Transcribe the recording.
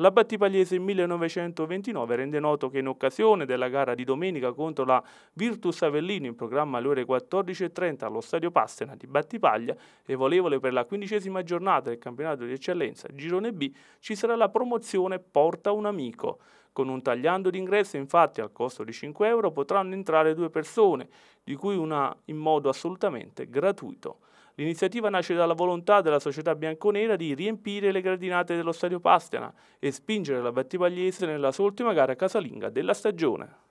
La Battipagliese 1929 rende noto che in occasione della gara di domenica contro la Virtus Avellino in programma alle ore 14.30 allo Stadio Pastena di Battipaglia e volevole per la quindicesima giornata del campionato di eccellenza Girone B, ci sarà la promozione Porta un amico. Con un tagliando d'ingresso, infatti, al costo di 5 euro potranno entrare due persone, di cui una in modo assolutamente gratuito. L'iniziativa nasce dalla volontà della società bianconera di riempire le gradinate dello stadio Pastena e spingere la Battipagliese nella sua ultima gara casalinga della stagione.